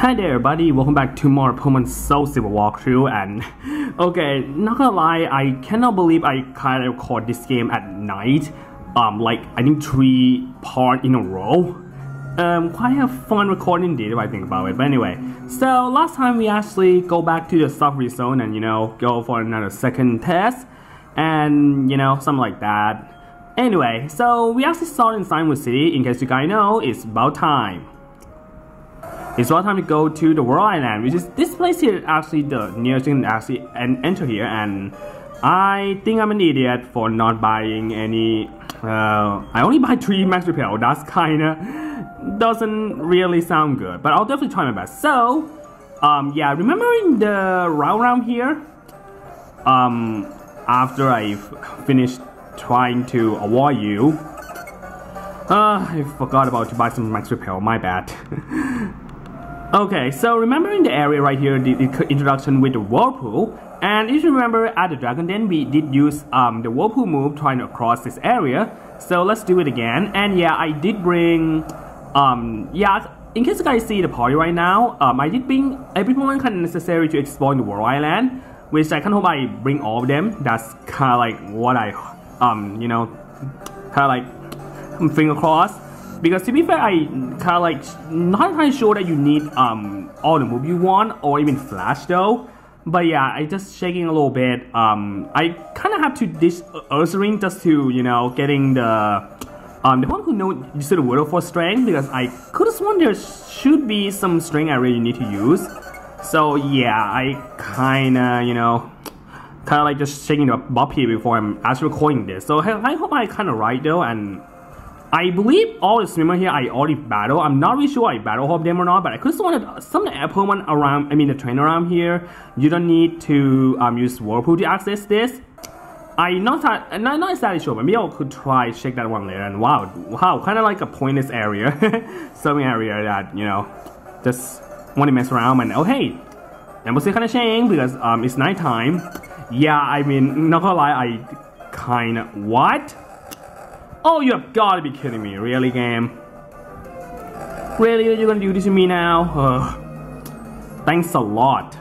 Hi there everybody, welcome back to more Pokemon Soul Silver walkthrough and okay, not gonna lie, I cannot believe I kind of record this game at night, um, like I think three part in a row. Um, quite a fun recording did if I think about it, but anyway. So last time we actually go back to the Safari Zone and you know, go for another second test and you know, something like that. Anyway, so we actually saw in Cianwood City, in case you guys know, it's about time. It's about time to go to the Whirl Island, which is this place here actually the nearest you can actually enter here and I think I'm an idiot for not buying any uh, I only buy three max repel, that's kinda doesn't really sound good, but I'll definitely try my best. So, um, yeah, remembering the route around here, um, after I finished trying to avoid you, uh, I forgot about to buy some max repel, my bad. Okay, so remembering the area right here, the, the, introduction with the whirlpool, and if you remember at the Dragon Den, we did use um, the whirlpool move trying to cross this area. So let's do it again. And yeah, I did bring, um, yeah, in case you guys see the party right now, um, I did bring everyone kind of necessary to explore the Whirl Island, which I kind of hope I bring all of them. That's kind of like what I, um, you know, kind of like finger crossed. Because to be fair, I kind of like not entirely sure that you need um all the move you want or even flash though. But yeah, I just shaking a little bit. Um, I kind of have to dish Ursaring just to you know getting the um the one who know you said the word for strength because I could have sworn there should be some string I really need to use. So yeah, I kinda you know kind of like just shaking the bop here before I'm actually recording this. So I hope I kind of right though and I believe all the swimmer here I already battle. I'm not really sure I battle of them or not, but I just wanted some of the Pokemon around, I mean the trainer around here. You don't need to um, use Whirlpool to access this. I'm not, not, not exactly sure, but maybe I could try check that one later. And wow, wow, kind of like a pointless area. Some area that, you know, just want to mess around and oh hey, Embassy kind of shame because um, it's nighttime. Yeah, I mean, not gonna lie, I kind of, what? Oh, you have got to be kidding me. Really, game? Really? You're gonna do this to me now? Thanks a lot.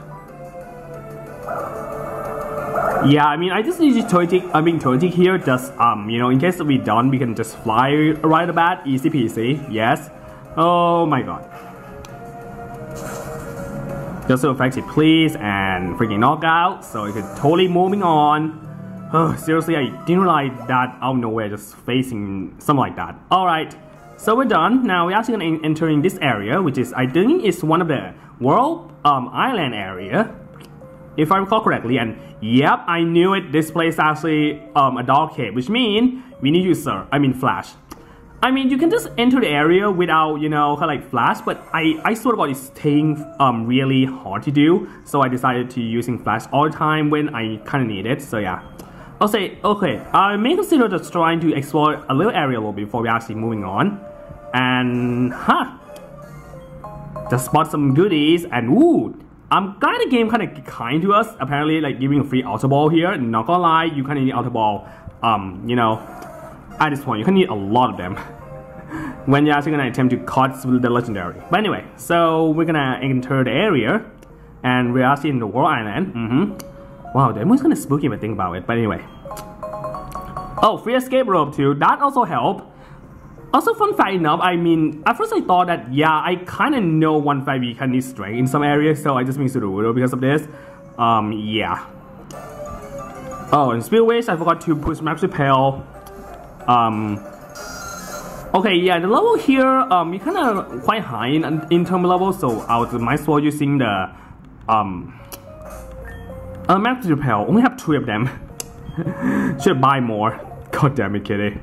Yeah, I mean, I just need to Togetic, I mean, Togetic here, just, um, you know, in case we're done, we can just fly right about, easy peasy, yes. Oh my god. Just so effective, please, and freaking knockout, so we could totally moving on. Oh, seriously, I didn't realize that out of nowhere just facing something like that. Alright, so we're done. Now we're actually going to enter in this area, which is, I think is one of the Whirl um, Island area. If I recall correctly, and yep, I knew it, this place actually um, a dark cave, which means we need user, I mean Flash. I mean, you can just enter the area without, you know, kind of like Flash, but I, I sort of it's staying um, really hard to do, so I decided to using Flash all the time when I kind of need it, so yeah. Say, okay, I may consider just trying to explore a little area a little before we actually moving on. And, huh, just spot some goodies and ooh, I'm glad the game kind of kind to us. Apparently, like giving a free Ultra Ball here. Not gonna lie, you kind of need Ultra Ball. Um, you know, at this point, you can need a lot of them when you're actually gonna attempt to catch the legendary. But anyway, so we're gonna enter the area, and we're actually in the Whirl Island. Mm-hmm. Wow, that was kind of spooky if I think about it, but anyway. Oh, free escape rope too, that also helped. Also, fun fact enough, I mean, at first I thought that, yeah, I kind of know 1 5 e can need strength in some areas, so I just it a because of this. Um, yeah. Oh, and Spillways, I forgot to push Max Repel. Um, okay, yeah, the level here, um, you kind of quite high in, in term level, so I might as well using the, um, uh, Max Repel, only have two of them. Should buy more. God damn it, kitty.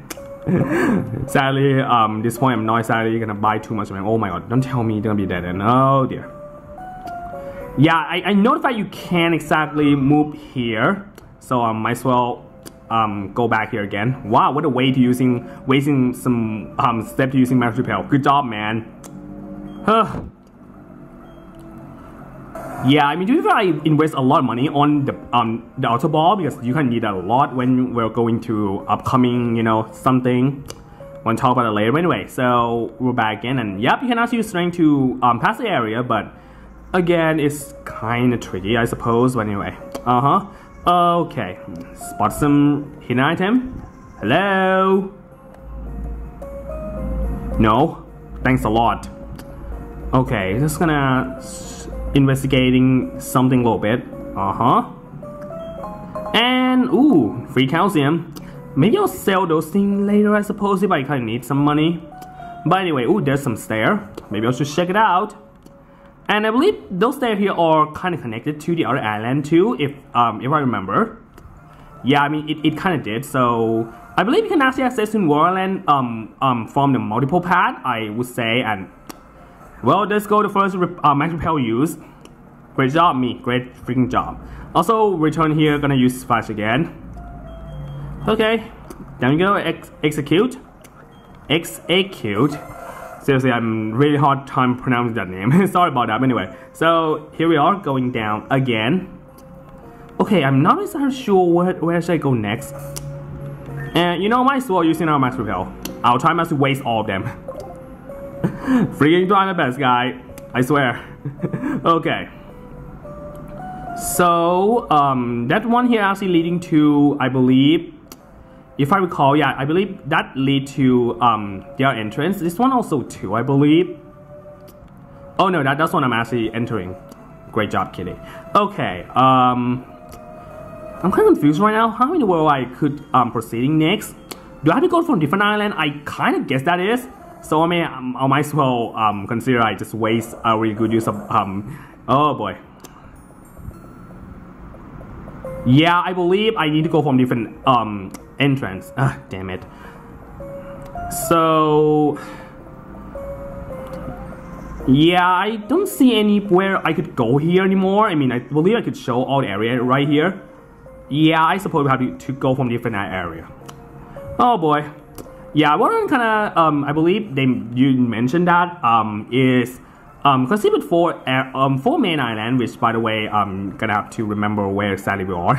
sadly, um, this point I'm not sadly gonna buy too much of them. Oh my god, don't tell me they're gonna be dead and oh dear. Yeah, I, I notified you can't exactly move here, so I um, might as well um, go back here again. Wow, what a way to using wasting some um, step to using Max Repel. Good job, man. Huh. Yeah, I mean, fair, I invest a lot of money on the um the Ultra Ball because you can need a lot when we're going to upcoming, you know, something. Want to talk about it later. Anyway, so we're back in, and yep, you can also use strength to um, pass the area, but again it's kind of tricky, I suppose. But anyway, uh huh. Okay, spot some hidden item. Hello. No, thanks a lot. Okay, just gonna investigating something a little bit. Uh huh. And ooh, free calcium. Maybe I'll sell those things later, I suppose, if I kind of need some money. But anyway, ooh, there's some stair. Maybe I should check it out. And I believe those stairs here are kind of connected to the other island too, if um, if I remember. Yeah, I mean, it, it kind of did. So I believe you can actually access in Island um, um, from the multiple path, I would say. And well, let's go to first uh, max repel use. Great job, me. Great freaking job. Also, return here, gonna use flash again. Okay, then we go ex execute. Execute. Seriously, I'm really hard time pronouncing that name. Sorry about that. Anyway, so here we are going down again. Okay, I'm not exactly sure where, where should I go next. And you know, might as well using our max repel. I'll try not to waste all of them. Freaking trying my best, guy. I swear. okay. So, um, that one here actually leading to, I believe, if I recall, yeah, I believe that lead to um, their entrance. This one also too, I believe. Oh no, that, that's one I'm actually entering. Great job, Kitty. Okay, um, I'm kind of confused right now. How in the world I could um, proceeding next? Do I have to go from different island? I kind of guess that is. So I mean, um, I might as well um, consider I just waste a really good use of um. Oh boy. Yeah, I believe I need to go from different um entrance. Ah, damn it. So... Yeah, I don't see anywhere I could go here anymore. I mean, I believe I could show all the area right here. Yeah, I suppose we have to, to go from different area. Oh boy. Yeah, what I'm kind of, um, I believe they you mentioned that, um, is, um, considered for, uh, um, for main island, which by the way, I'm gonna have to remember where exactly we are.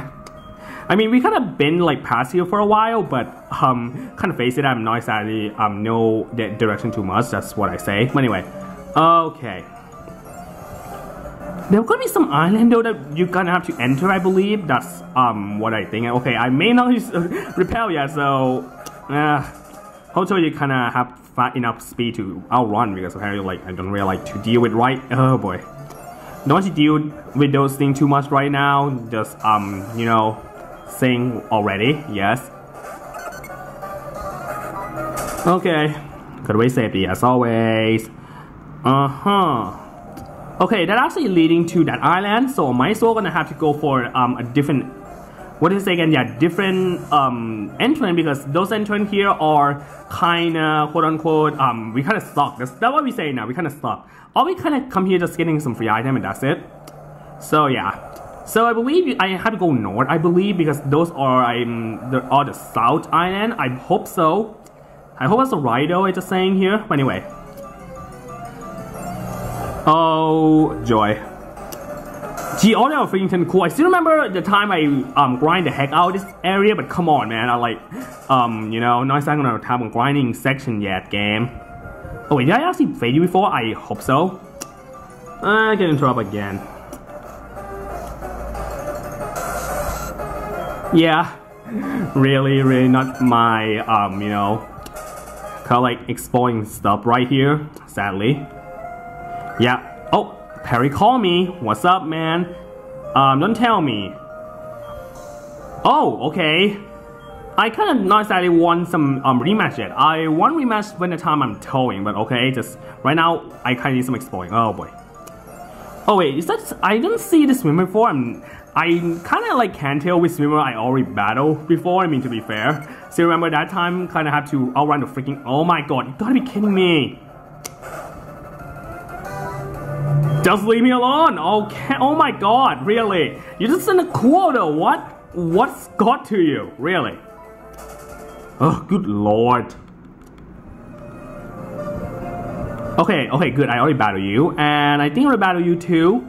I mean, we kind of been like past here for a while, but um, kind of face it, I'm not exactly um know the direction too much. That's what I say. But anyway, okay. There's gonna be some island though that you're gonna have to enter, I believe. That's um what I think. Okay, I may not repel yet, so uh, hopefully you kind of have fast enough speed to outrun because apparently like I don't really like to deal with right. Oh boy, don't deal with those things too much right now. Just um you know Sing already, yes. Okay, good way safety as always. Uh-huh. Okay, that actually leading to that island, so might as well gonna have to go for um, a different what is again? Yeah, different um, entrance because those entrance here are kinda quote unquote um we kinda suck. That's, that's what we say now, we kinda suck. Or we kinda come here just getting some free item and that's it. So yeah. So I believe I have to go north, I believe, because those are um, the, are the South Island. I hope so. I hope that's the right though, it's just saying here. But anyway. Oh, joy. Gee, all that freaking cool. I still remember the time I um grind the heck out of this area, but come on, man. I like, um, you know, not on time of grinding section yet, game. Oh wait, did I actually fade you before? I hope so. I get trouble again. Yeah, really, really not my, um, you know, kind of like exploring stuff right here, sadly. Yeah. Oh, Perry call me. What's up, man? Um, don't tell me. Oh, okay. I kind of not exactly want some um, rematch yet. I want rematch when the time I'm towing, but okay, just right now I kind of need some exploring. Oh boy. Oh wait, is that I didn't see the swimmer before. I'm I kind of like can't tell which swimmer I already battled before, I mean to be fair. So remember that time kind of had to outrun the freaking, oh my god, you gotta be kidding me. Just leave me alone, okay, oh my god, really. You just sent a quota, what? What's got to you, really? Oh, good lord. Okay, okay, good, I already battled you, and I think I battle you too.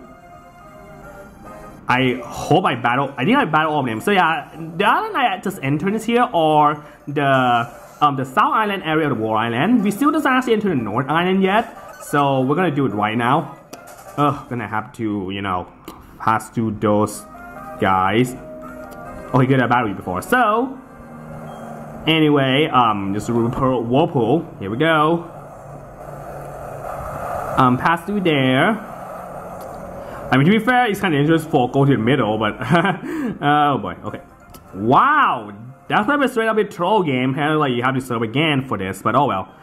I hope I battle. I think I battle all of them. So yeah, the island I just entered is here, or the um the South Island area of the Whirl Island. We still doesn't actually enter the North Island yet, so we're gonna do it right now. Oh, gonna have to, you know, pass through those guys. Oh, he got a battery before. So, anyway, um, just a whirlpool. Here we go. Um, pass through there. I mean, to be fair, it's kind of interesting for go to the middle, but oh boy, okay. Wow, that's not a straight up a troll game. And like you have to surf again for this, but oh well.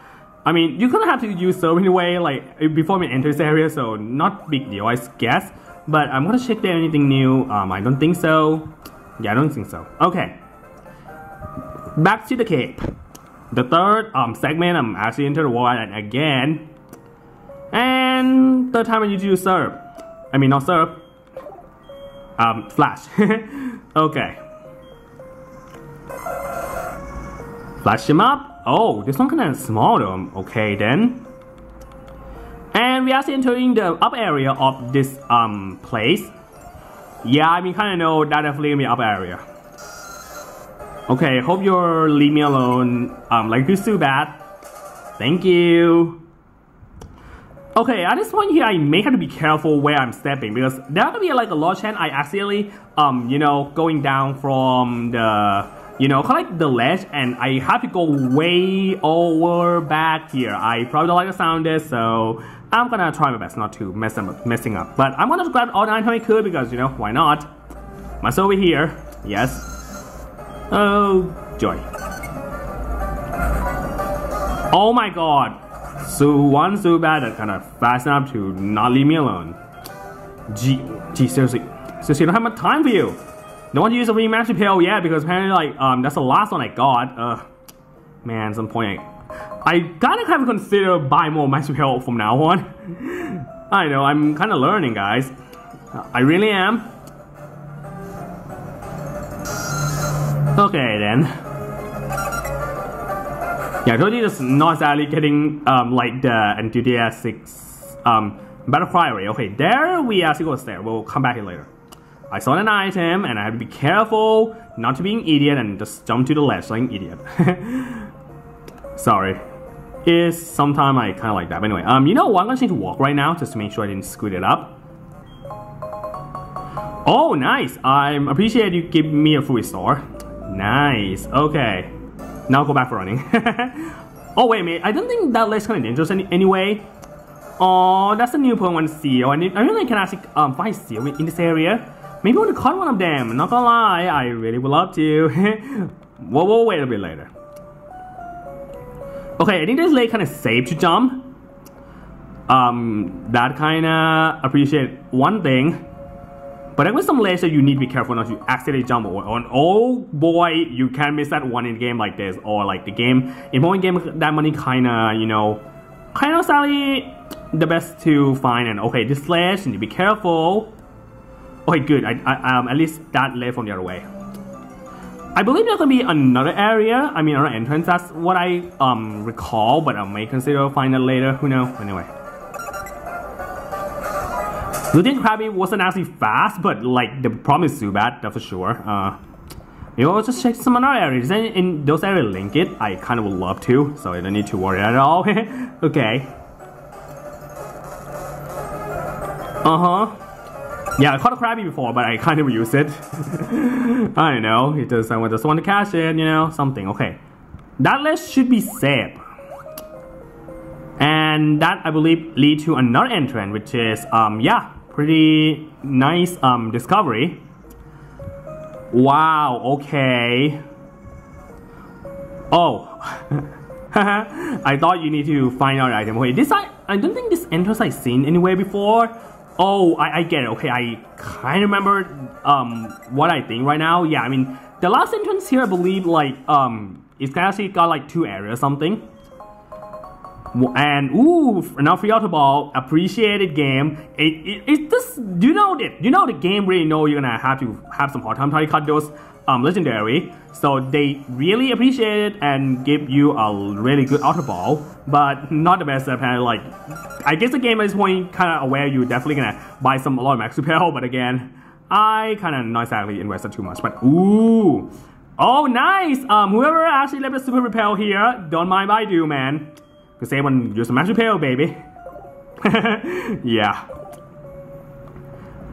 I mean, you're gonna have to use surf anyway, like before we enter this area, so not big deal, I guess. But I'm gonna check there anything new. Um, I don't think so. Yeah, I don't think so. Okay. Back to the cape. The third um segment, I'm actually into the world again. And third time I need to use surf. I mean, not surf. Um, flash. okay. Flash him up. Oh, this one of small though. Okay then. And we are entering the up area of this um place. Yeah, I mean kind of know that definitely be up area. Okay, hope you're leave me alone. Um, like this too bad. Thank you. Okay, at this point here, I may have to be careful where I'm stepping because there gonna be like a large chance I accidentally, um, you know, going down from the you know, collect the ledge and I have to go way over back here. I probably don't like the sound this, so I'm gonna try my best not to mess them up, messing up. But I'm gonna grab all the items I could because, you know, why not? Must over here. Yes. Oh, joy. Oh my god. So one so bad that kind of fast enough to not leave me alone. Gee, gee, seriously. Seriously, I don't have much time for you. Don't want to use a remaster pill yet because apparently like um that's the last one I got. Uh, man, some point I, I kind of have to consider buy more Max Repel from now on. I know I'm kind of learning, guys. I really am. Okay then. Yeah, I told you just not exactly getting um like the enthusiastic um battle cry Okay, there we actually go there. We'll come back here later. I saw an item and I had to be careful not to be an idiot and just jump to the left like an idiot. Sorry. Is sometimes I kind of like that. But anyway, um, you know what? I'm gonna need to walk right now just to make sure I didn't screw it up. Oh, nice. I appreciate you giving me a full restore. Nice. Okay. Now go back for running. oh, wait a minute. I don't think that list kind of dangerous any anyway. Oh, that's a new Pokemon Seel. I, I really can actually um, find Seel in this area. Maybe I want to cut one of them. Not gonna lie, I really would love to. we'll, we'll wait a bit later. Okay, I think this lake kind of safe to jump. Um, that kind of appreciate one thing. But there was some layers that you need to be careful not to accidentally jump. And oh boy, you can miss that one in game like this. Or like the game, in point game, that money kinda, you know, kind of sadly the best to find. And okay, this slash, you need to be careful. Okay, good. I, I, um, at least that led from the other way. I believe there's gonna be another area. I mean, another entrance. That's what I um recall, but I may consider find it later. Who knows? Anyway. Lieutenant Krabby wasn't actually fast, but like the problem is too bad, that's for sure. Uh, maybe I'll just check some other areas. And in those areas link it, I kind of would love to, so I don't need to worry at all. okay. Uh huh. Yeah, I caught a Krabby before, but I kind of use it. I don't know, it does someone just want to cash in, you know, something. Okay. That list should be safe. And that, I believe, lead to another entrance, which is, um, yeah, pretty nice um, discovery. Wow, okay. Oh. I thought you need to find out item. Wait, this I, I don't think this entrance I've seen anywhere before. Oh, I, I get it. Okay, I kind of remember um, what I think right now. Yeah, I mean, the last entrance here, I believe, like, um, it's actually got like two areas something. And ooh, now free Ultra Ball, appreciated game. It, it, it's just, you know that, you know the game really know you're gonna have to have some hard time trying to cut those um, legendary. So they really appreciate it and give you a really good Ultra Ball, but not the best apparently. Like, I guess the game at this point kind of aware you're definitely gonna buy some a lot of max repel, but again, I kind of not exactly invested too much. But ooh, oh nice. Um, whoever actually left the super repel here, don't mind I do, man. Cause they want use a max repel, baby. yeah.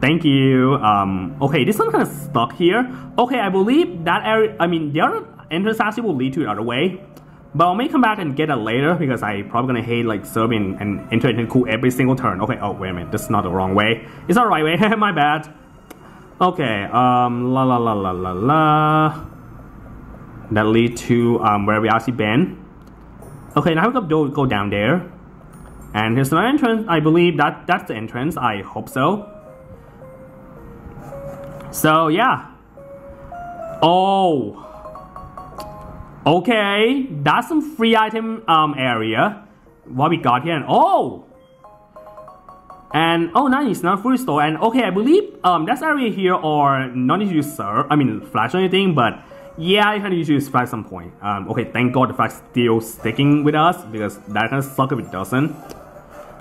Thank you. Um, okay, this one kind of stuck here. Okay, I believe that area, I mean, the other entrance actually will lead to the other way. But I may come back and get it later because I probably gonna hate like serving and enter and cool every single turn. Okay, oh wait a minute, this is not the wrong way. It's not the right way, my bad. Okay, um, la la la la la la. That lead to um, where we actually been. Okay, now we go, go down there. And here's an entrance. I believe that that's the entrance. I hope so. So yeah. Oh. Okay, that's some free item um area. What we got here? And oh. And oh, nice, not free store. And okay, I believe um that area here or not need to use surf. I mean flash or anything, but yeah, I kind of use flash some point. Um, okay, thank God the flash still sticking with us because that kind of suck if it doesn't.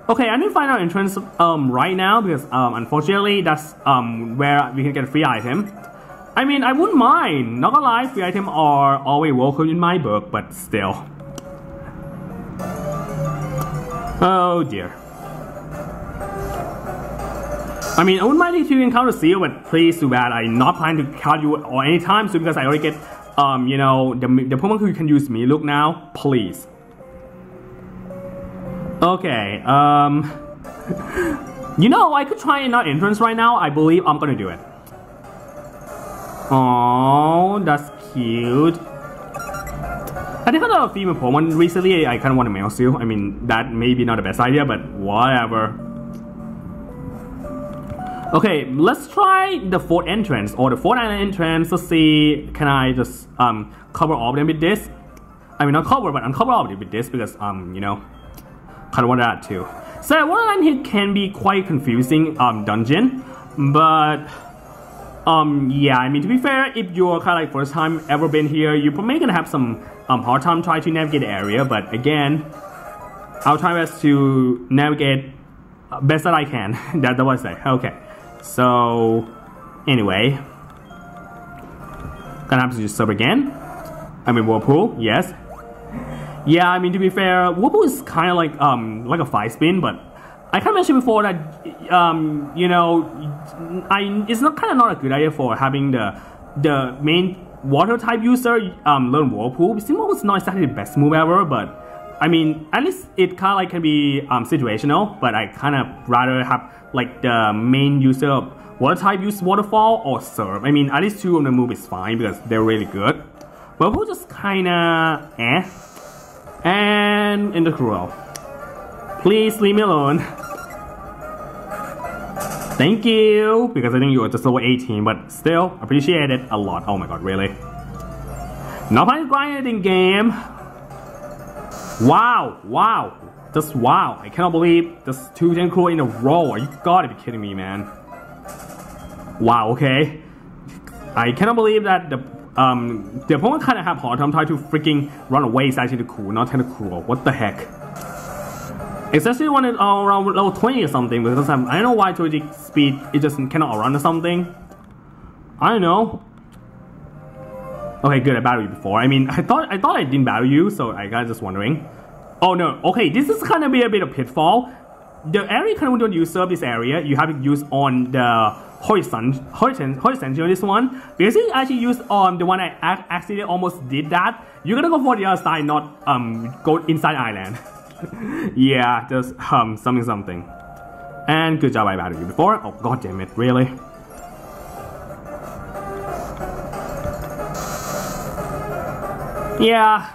Okay, I need to find our entrance um, right now because um, unfortunately that's um, where we can get a free item. I mean, I wouldn't mind. Not gonna lie, free items are always welcome in my book, but still. Oh dear. I mean, I wouldn't mind if you encounter Seel, but please too bad. I'm not planning to cut you or anytime soon because I already get, um, you know, the, the Pokemon who can use me look now. Please. Okay, um... you know, I could try not entrance right now. I believe I'm gonna do it. Oh, that's cute. I I got a female Pokemon recently. I kind of want to mail you. I mean, that may be not the best idea, but whatever. Okay, let's try the fourth entrance or the fourth entrance to see can I just um, cover all of them with this. I mean not cover but uncover all of it with this because um you know kind of want that too. So one Wonderland here can be quite confusing um, dungeon, but um, yeah, I mean to be fair, if you're kind of like first time ever been here, you're probably gonna have some um, hard time trying to navigate the area, but again, I'll try best to navigate best that I can. That's what I say. Okay, so anyway, gonna have to just sub again. I mean whirlpool, yes. Yeah, I mean to be fair, Wooble is kind of like um like a Fire Spin, but I kind of mentioned before that um you know I it's not kind of not a good idea for having the the main water type user um learn Whirlpool. Simple is not exactly the best move ever, but I mean at least it kind of like can be um situational. But I kind of rather have like the main user of water type use waterfall or surf. I mean at least two of the move is fine because they're really good. Whirlpool just kind of eh. And in the cruel. Please leave me alone. Thank you, because I think you're just over 18, but still, appreciate it a lot. Oh my god, really? Not playing grinding game. Wow, wow, just wow. I cannot believe this two Gen Crew in a row. Are you gotta be kidding me, man. Wow, okay. I cannot believe that the um, the opponent kind of have hard time trying to freaking run away is actually cool, not kind of cool. What the heck? Especially when it's around level 20 or something, because I'm, I don't know why Torchic speed it just cannot run or something. I don't know. Okay, good. I battled you before. I mean, I thought I thought I didn't battle you, so I got just wondering. Oh no. Okay, this is kind of be a bit of pitfall. The area kind of you serve this area, you have to use on the horizontal, horizontal, horizontal this one. Because you actually used um the one I actually almost did that, you're gonna go for the other side, not um go inside island. yeah, just um something something. And good job I battled you before. Oh god damn it, really? Yeah.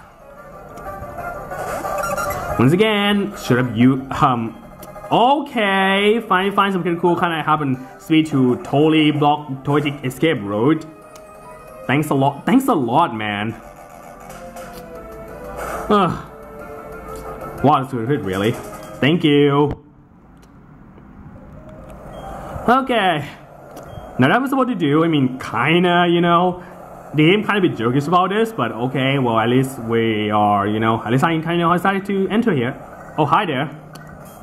Once again, should have you um Okay, finally find some kind cool kind of happen speed to totally block Torchic escape road. Thanks a lot. Thanks a lot, man. Ugh. Wow, that's good, really. Thank you. Okay. Now that was what to do. I mean, kinda, you know. The game kind of be jokish about this, but okay, well, at least we are, you know, at least I kind of decided to enter here. Oh, hi there.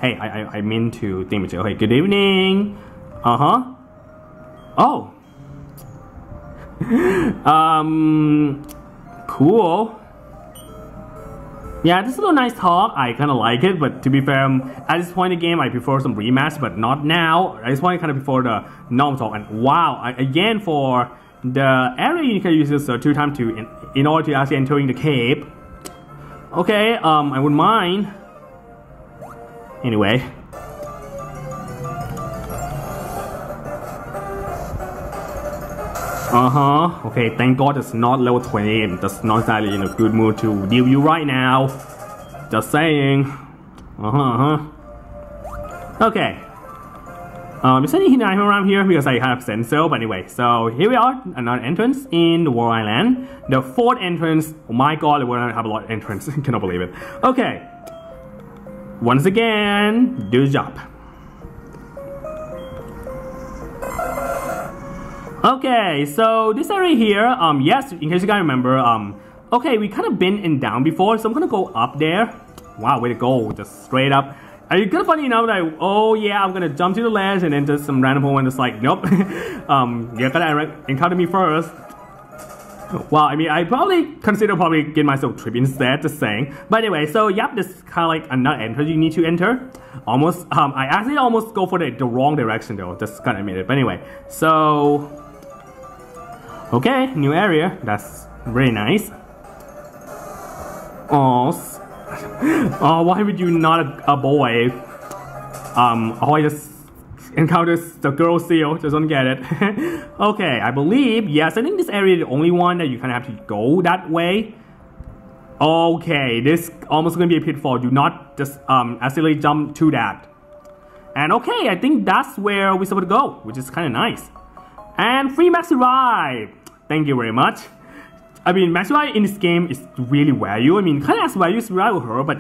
Hey, I, I, I mean to think Okay, good evening. Uh-huh. Oh. um, cool. Yeah, this is a nice talk. I kind of like it, but to be fair, um, at this point in the game, I prefer some rematch, but not now. At this point, I kind of prefer the normal talk. And wow, I, again for the area you can use this uh, two times to in, in order to actually entering the cave. Okay, um, I wouldn't mind. Anyway. Uh-huh. Okay, thank God it's not level 20 and that's not exactly in a good mood to deal you right now. Just saying. Uh-huh, uh-huh. Okay. Um, is any hidden around here? Because I have sensor, but anyway. So here we are, another entrance in the Whirl Island. The fourth entrance. Oh my god, we're gonna have a lot of entrance. Cannot believe it. Okay. Once again, do the job. Okay, so this area here, um, yes, in case you guys remember, um, okay, we kind of been and down before, so I'm gonna go up there. Wow, way to go, just straight up. Are you gonna funny enough that, oh yeah, I'm gonna jump to the ledge and then just some random one just like, nope, um, you're gonna encounter me first. Wow, I mean, I probably consider probably get myself trip instead, just saying. But anyway, so yep, this is kind of like another entrance you need to enter. Almost, um, I actually almost go for the, the wrong direction though, just kind of admit it. But anyway, so Okay, new area. That's very nice. Oh, oh, why would you not a, a boy? Um, oh, I just encounters the girl Seel. Just don't get it. okay, I believe yes. I think this area is the only one that you kind of have to go that way. Okay, this almost gonna be a pitfall. Do not just um accidentally jump to that. And okay, I think that's where we're supposed to go, which is kind of nice. And free Max Revive! Thank you very much. I mean, Max Revive in this game is really value. I mean, kind of as value as Revival Herb, but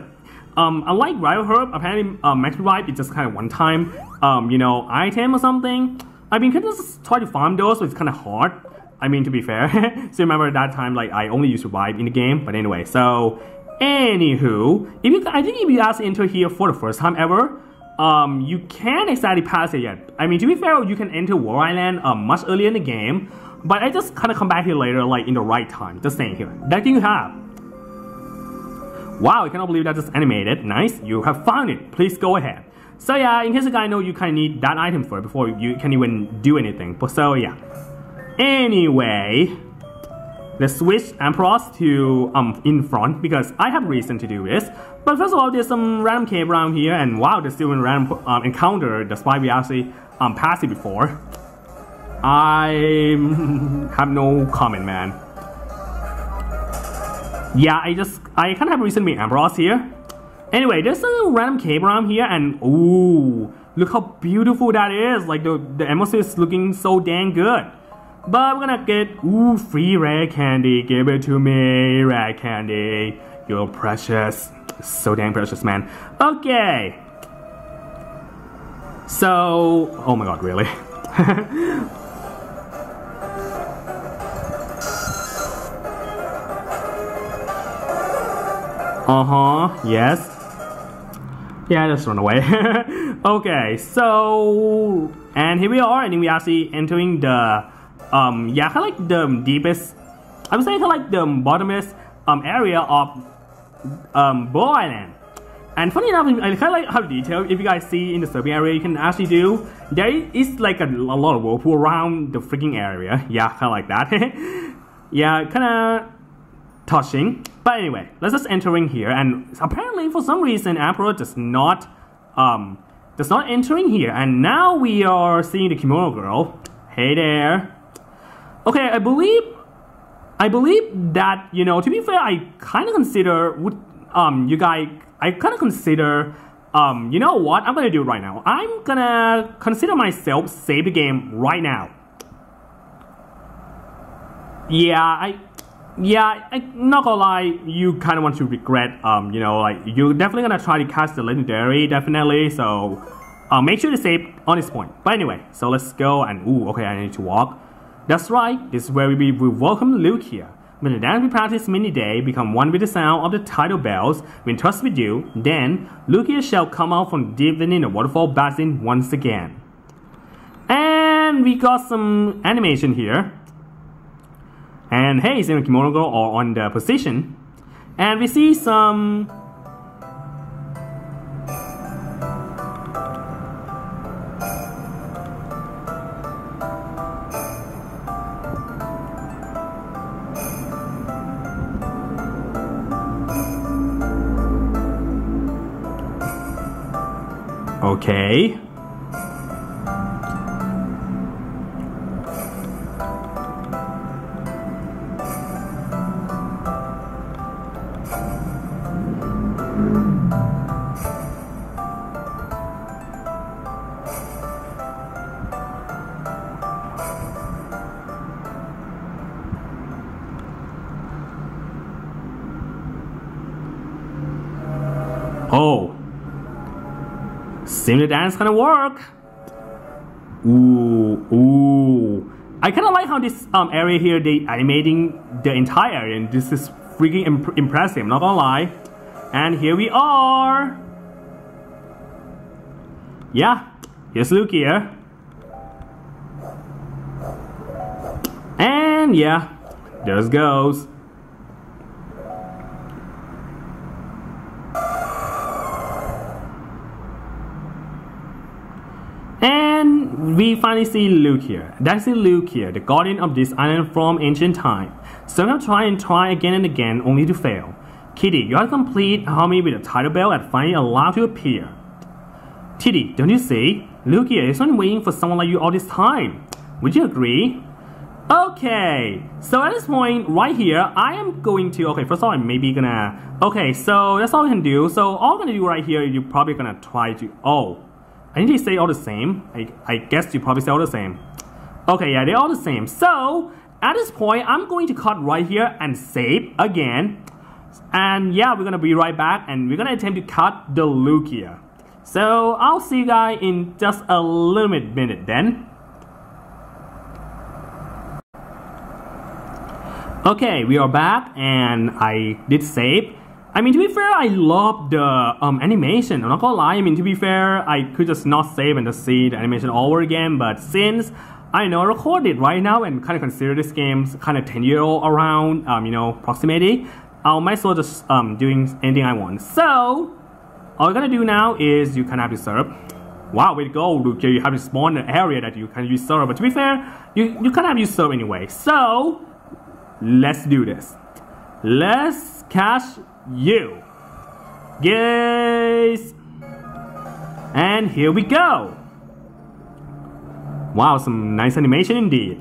um, unlike Herb, apparently um, Max Revive is just kind of one time, um, you know, item or something. I mean, of just try to farm those, but it's kind of hard. I mean, to be fair. so remember that time, like, I only used Revive in the game. But anyway, so, anywho, if you, I think if you guys enter here for the first time ever, um, you can't exactly pass it yet. I mean, to be fair, you can enter Whirl Island um, much earlier in the game, but I just kind of come back here later, like in the right time, just saying here. That thing you have. Wow, I cannot believe that just animated. Nice, you have found it. Please go ahead. So yeah, in case you guys know, you kind of need that item for it before you can even do anything. But so yeah. Anyway, let's switch Ampharos to um in front because I have reason to do this. But first of all, there's some random cave around here, and wow, there's still a random um, encounter despite we actually um, passed it before. I have no comment, man. Yeah, I just, I kind of have recently Ampharos here. Anyway, there's a random cave around here, and ooh, look how beautiful that is. Like, the, the atmosphere is looking so dang good. But we're gonna get, ooh, free Rare Candy. Give it to me, Rare Candy. You're precious. So dang precious, man. Okay. So, oh my god, really? uh-huh, yes. Yeah, just run away. okay, so, and here we are, and we are actually entering the, um, yeah, kind of like the deepest, I would say kind of like the bottomest um, area of um, Bow Island. And funny enough, I kind of like how detailed, if you guys see in the survey area, you can actually do, there is like a, a lot of whirlpool around the freaking area. Yeah, kind of like that. yeah, kind of touching. But anyway, let's just entering here. And apparently, for some reason, Emperor does not, um, does not entering here. And now we are seeing the Kimono Girl. Hey there. Okay, I believe I believe that you know to be fair, I kind of consider would um you guys I kind of consider um you know what I'm gonna do right now. I'm gonna consider myself save the game right now. Yeah, I yeah, I not gonna lie, you kind of want to regret um you know like you're definitely gonna try to cast the legendary definitely so. Uh, make sure to save on this point. But anyway, so let's go and ooh, okay, I need to walk. That's right, this is where we will welcome Lugia. When the dance we practice many day become one with the sound of the tidal bells, when trust with you, then Lugia shall come out from deep within the waterfall basin once again. And we got some animation here. And hey, Zen Kimono Girl are on the position. And we see some Okay. Seems the dance gonna work. Ooh, ooh. I kind of like how this um, area here, they animating the entire area, and this is freaking imp impressive, not gonna lie. And here we are. Yeah, here's Lugia. And yeah, there goes. And we finally see Lugia. That's Lugia, the guardian of this island from ancient time. So I'm try and try again and again, only to fail. Kitty, you have to complete harmony with a tidal bell and finally allow to appear. Tiddy, don't you see? Lugia is only waiting for someone like you all this time. Would you agree? Okay, so at this point right here, I am going to, okay, first of all, I'm maybe gonna, okay, so that's all we can do. So all I'm gonna do right here, you're probably gonna try to, oh, I need to say all the same. I, I guess you probably say all the same. Okay, yeah, they're all the same. So, at this point, I'm going to cut right here and save again. And yeah, we're gonna be right back and we're gonna attempt to cut the here. So, I'll see you guys in just a little bit minute then. Okay, we are back and I did save. I mean, to be fair, I love the um, animation. I'm not gonna lie. I mean, to be fair, I could just not save and just see the animation over again. But since I know I recorded right now and kind of consider this game kind of 10 year old around, um, you know, proximity, I might as well just um, doing anything I want. So, all you're gonna do now is you kind of have to surf. Wow, way to go, Luke. You have to spawn an area that you can use surf. But to be fair, you, you kind of have to surf anyway. So, let's do this. Let's catch you. Yes. And here we go. Wow, some nice animation indeed.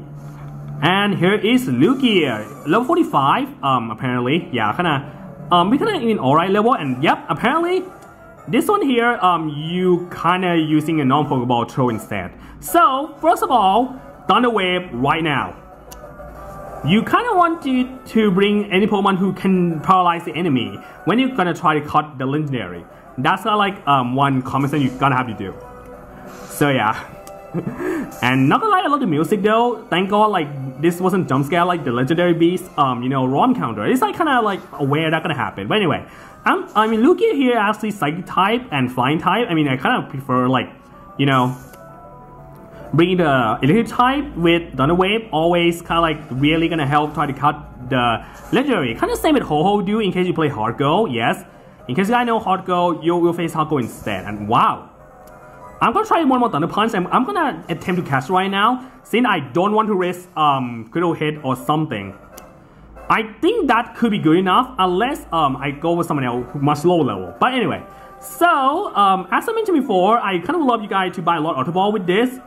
And here is Lugia, level 45, um, apparently, yeah, kinda, um, we kinda in alright level, and yep, apparently, this one here, um, you kinda using a non-Pokeball throw instead. So, first of all, Thunder Wave right now you kind of want to, to bring any Pokemon who can paralyze the enemy when you're gonna try to cut the legendary. That's not like um, one common sense you're gonna have to do. So yeah. and not gonna lie, I love the music though. Thank God, like this wasn't jump scare like the legendary beast, um, you know, ROM counter. It's like kind of like aware that's gonna happen. But anyway, I'm, I mean, Lugia here actually psychic type and flying type. I mean, I kind of prefer like, you know, bringing the electric type with Thunder Wave always kind of like really gonna help try to cut the legendary. Kind of same with Ho-Oh do in case you play Heart Gold, yes. In case you guys know Heart Gold, you will face Heart Gold instead. And wow, I'm gonna try one more Thunder Punch and I'm gonna attempt to catch right now since I don't want to risk um, critical hit or something. I think that could be good enough unless um, I go with someone else much lower level. But anyway, so um, as I mentioned before, I kind of love you guys to buy a lot of Ultra Ball with this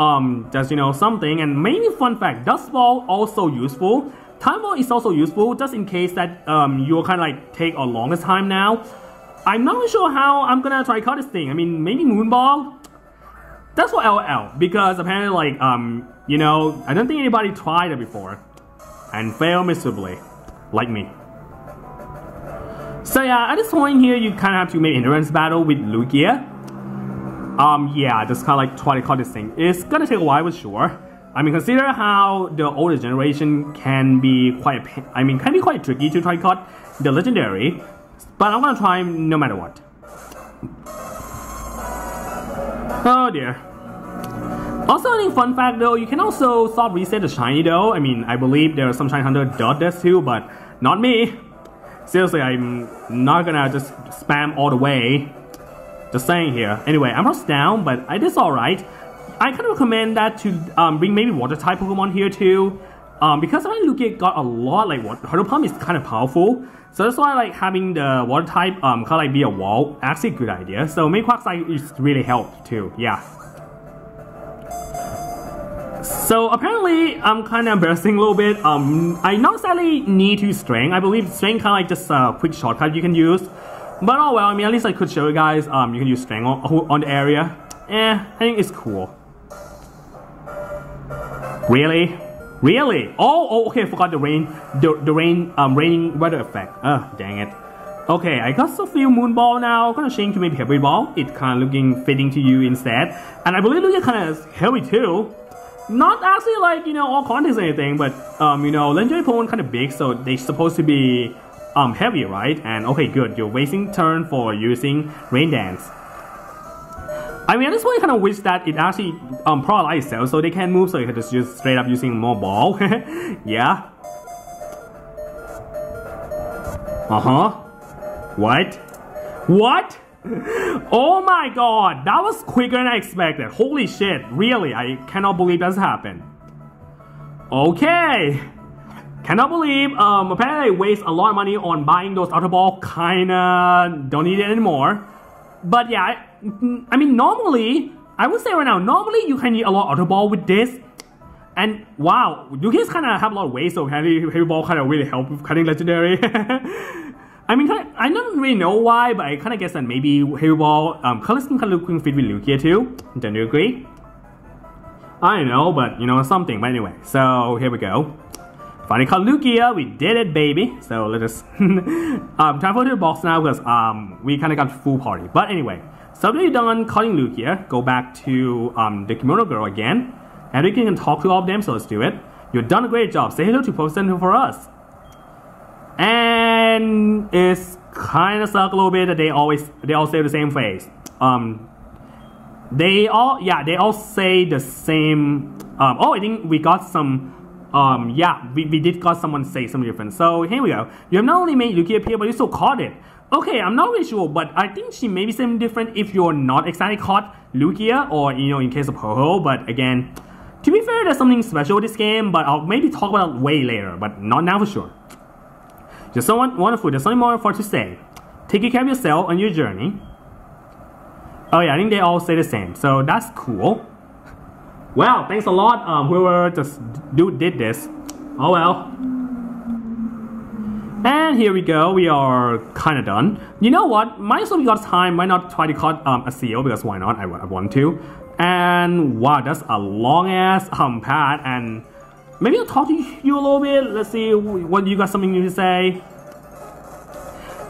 um, just you know something. And maybe fun fact, Dusk Ball also useful. Time Ball is also useful just in case that um, you're kind of like take a longest time now. I'm not sure how I'm gonna try cut this thing. I mean, maybe Moon Ball. That's for LL because apparently like um you know I don't think anybody tried it before and failed miserably, like me. So yeah, at this point here, you kind of have to make endurance battle with Lugia. Um, yeah, just kind of like try to cut this thing. It's gonna take a while for sure. I mean, consider how the older generation can be quite, I mean, can be quite tricky to try to cut the legendary, but I'm gonna try no matter what. Oh dear. Also, any fun fact though, you can also soft reset the shiny though. I mean, I believe there are some shiny hunter dot this too, but not me. seriously, I'm not gonna just spam all the way. Just saying here. Anyway, Ampharos down, but I did alright. I kind of recommend that to um, bring maybe water type Pokemon here too. Um, because I Lugia got a lot like what Hydro Pump is kind of powerful. So that's why like having the water type um kind of like be a wall actually a good idea. So maybe Quagsire is really helped too. Yeah. So apparently, I'm kind of embarrassing a little bit. Um, I not necessarily need to strength. I believe strength kind of like just a quick shortcut you can use. But oh well, I mean, at least I could show you guys. Um, you can use strength on, the area. Eh, I think it's cool. Really? Really? Oh, oh, okay, I forgot the rain, the, the rain, um, raining weather effect. Uh, dang it. Okay, I got a few moon ball now. Gonna change to maybe heavy ball. It kind of looking fitting to you instead. And I believe looking kind of heavy too. Not actually like, you know, all context or anything, but, um, you know, legendary Pokemon kind of big, so they're supposed to be, um, heavy, right? And okay, good. You're wasting turn for using Rain Dance. I mean, at this point, I kind of wish that it actually um, paralyzed itself so they can move so you can just use straight up using more ball. yeah. Uh-huh. What? What? Oh my god, that was quicker than I expected. Holy shit, really, I cannot believe that's happened. Okay. Cannot believe, um, apparently I waste a lot of money on buying those Ultra Ball, kinda don't need it anymore. But yeah, I, I mean, normally, I would say right now, normally you can use a lot of Ultra Ball with this. And wow, you guys kind of have a lot of ways, so heavy, heavy ball kind of really help with cutting legendary. I mean, I don't really know why, but I kind of guess that maybe Heavy Ball, um, color scheme kind of looking fit with Lugia too. Don't you agree? I know, but you know, something. But anyway, so here we go. Finally caught Lugia, we did it, baby. So let us just um, time for the box now because um, we kind of got full party. But anyway, so after you're done calling Lugia, go back to um, the Kimono Girl again, and we can talk to all of them. So let's do it. You've done a great job. Say hello to Professor for us. And it's kind of suck a little bit that they always they all say the same phrase. Um, they all yeah they all say the same. Um, oh, I think we got some. Um, yeah, we, we did got someone say something different. So here we go. You have not only made Yuki appear, but you still caught it. Okay, I'm not really sure, but I think she may be something different if you're not exactly caught Lugia, or you know, in case of Ho-Oh. But again, to be fair, there's something special with this game, but I'll maybe talk about it way later, but not now for sure. Just so wonderful, there's something more for to say. Take care of yourself on your journey. Oh yeah, I think they all say the same, so that's cool. Well, thanks a lot, um, whoever just do, did this. Oh well. And here we go, we are kind of done. You know what, might as well we got time, might not try to cut um, a Seel, because why not, I, I want to. And wow, that's a long ass um, pad, and maybe I'll talk to you a little bit. Let's see what you got something new to say.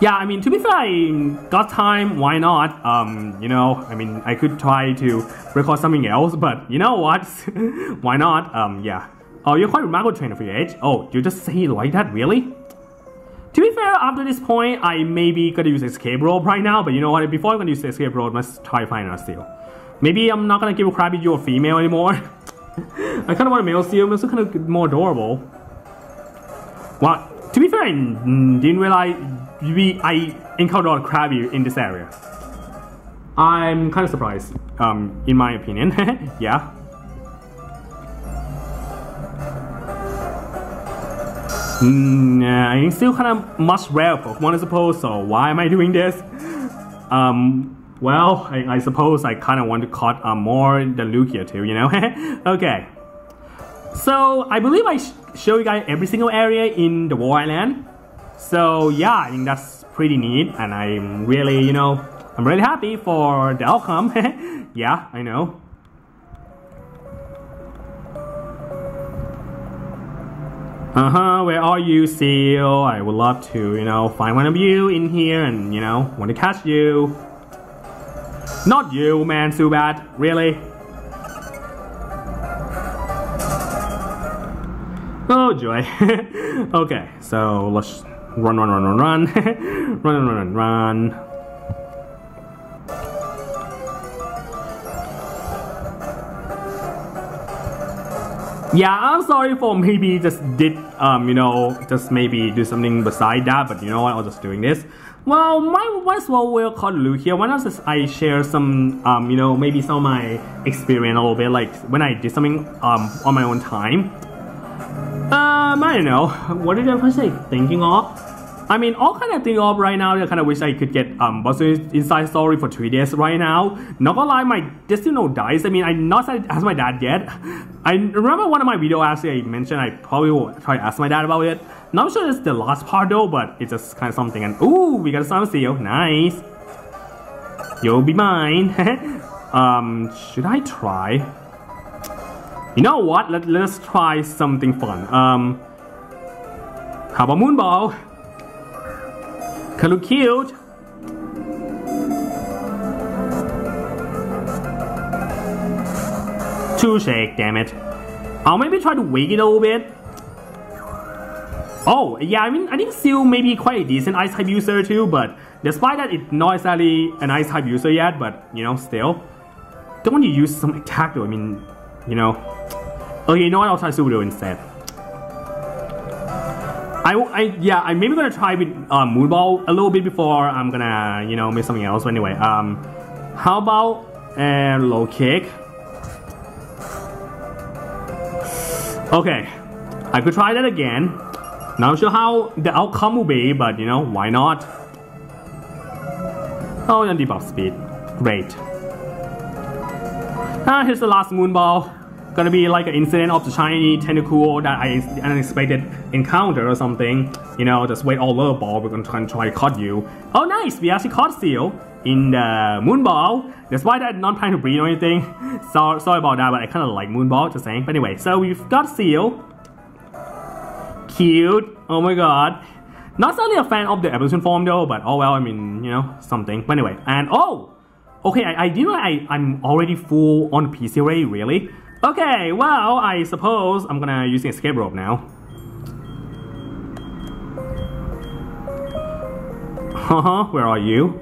Yeah, I mean, to be fair, I got time. Why not? Um, you know, I mean, I could try to record something else, but you know what? why not? Um, yeah. Oh, you're quite a remarkable trainer for your age. Oh, you just say it like that, really? To be fair, after this point, I maybe gonna use escape rope right now, but you know what? Before I'm gonna use escape rope, let's try finding a Seel. Maybe I'm not gonna give a crap if you're a female anymore. I kind of want a male Seel, it's kind of more adorable. Well, to be fair, I didn't realize we, I encountered a Krabby in this area. I'm kind of surprised, um, in my opinion. yeah. Nah, it's still kind of much rare Pokemon, I suppose, so why am I doing this? Um, well, I, I suppose I kind of want to cut uh, more than Lugia too, you know? okay. So, I believe I sh show you guys every single area in the Whirl Island. So, yeah, I think that's pretty neat, and I'm really, you know, I'm really happy for the outcome. yeah, I know. Uh-huh, where are you, Seel? I would love to, you know, find one of you in here and, you know, want to catch you. Not you, man, Zubat. Really? Oh joy. okay, so let's run, run, run, run, run, run, run, run, run. Yeah, I'm sorry for maybe just did um you know just maybe do something beside that, but you know what? I'm just doing this. Well, might, might as well call Luke here. Why not just I share some um you know maybe some of my experience a little bit like when I did something um on my own time. Um, I don't know. What did I first say? Thinking of? I mean, all kind of thing of right now. I kind of wish I could get um Bowser's Inside Story for three days right now. Not gonna lie, my Destiny dies. I mean, I not asked my dad yet. I remember one of my video actually I mentioned I probably will try to ask my dad about it. Not sure it's the last part though, but it's just kind of something. And ooh, we got a Sun Seel. Nice. You'll be mine. um, should I try? You know what? Let, let's try something fun. Um, how about Moonball? Kind of cute. Two shake, damn it. I'll maybe try to wake it a little bit. Oh, yeah, I mean, I think Seel may be quite a decent ice type user too, but despite that, it's not exactly an ice type user yet, but, you know, still. Don't to use some attack though, I mean, you know. Okay, you know what, I'll try Subaru instead. I, I yeah, I'm maybe gonna try with uh, Moonball a little bit before I'm gonna you know make something else. But anyway, um, how about a low kick? Okay, I could try that again. Not sure how the outcome will be, but you know why not? Oh, and debuff speed, great. Ah, here's the last Moonball gonna be like an incident of the shiny Tentacool that I unexpected encounter or something. You know, just wait all over ball, we're gonna try and try to cut you. Oh nice, we actually caught Seel in the moon Moonball. Despite that not trying to breed or anything. So, sorry about that, but I kinda like Moonball, just saying. But anyway, so we've got Seel. Cute. Oh my god. Not certainly a fan of the evolution form though, but oh well, I mean, you know, something. But anyway, and oh! Okay, I, I didn't know I, I'm already full on PC already, really? Okay, well, I suppose I'm gonna use the escape rope now. Haha, where are you?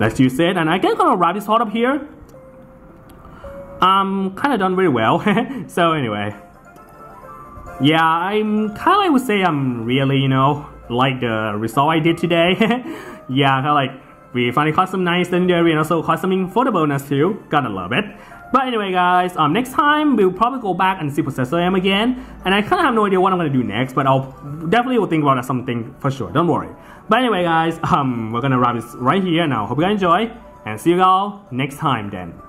Let's use it, and I guess I'm gonna wrap this hot up here. I'm kinda done very well, so anyway. Yeah, I'm kinda I would say I'm really, you know, like the result I did today. yeah, kinda like, we finally caught some nice legendary and also caught something for the bonus too. Gotta love it. But anyway guys, um, next time we'll probably go back and see Professor Elm again. And I kind of have no idea what I'm going to do next, but I'll definitely will think about something for sure, don't worry. But anyway guys, um, we're going to wrap this right here now. Hope you guys enjoy, and see you all next time then.